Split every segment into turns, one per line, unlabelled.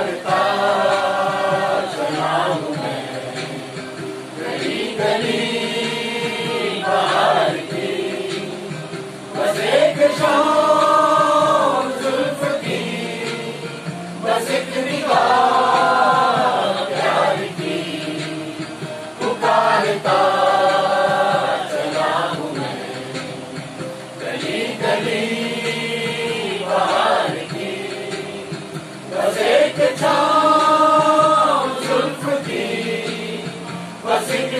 Hallelujah. Mas sempre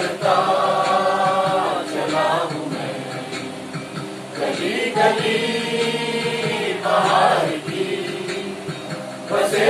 کرتا چلا ہوں میں۔ گلی گلی پہاڑ کی بسے